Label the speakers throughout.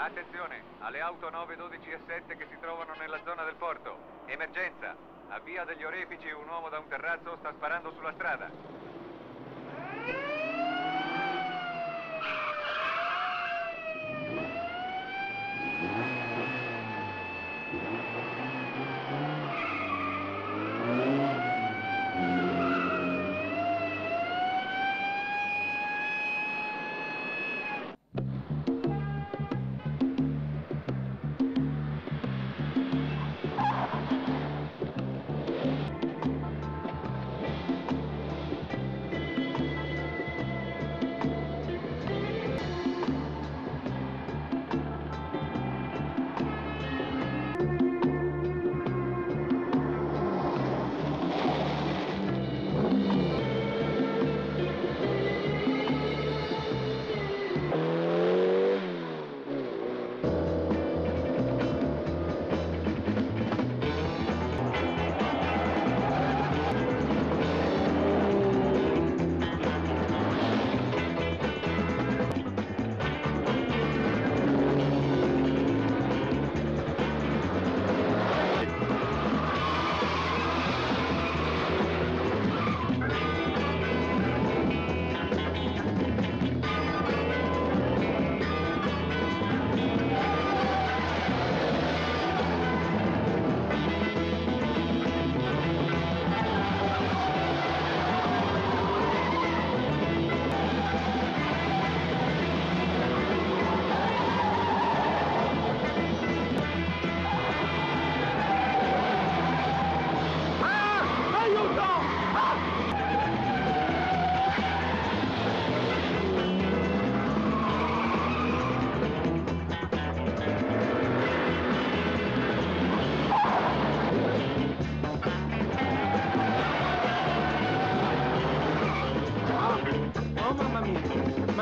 Speaker 1: Attenzione, alle auto 9, 12 e 7 che si trovano nella zona del porto. Emergenza. A via degli Orefici un uomo da un terrazzo sta sparando sulla strada.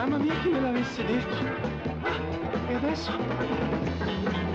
Speaker 2: Mamma mia chi me l'avesse detto! Ah, e adesso?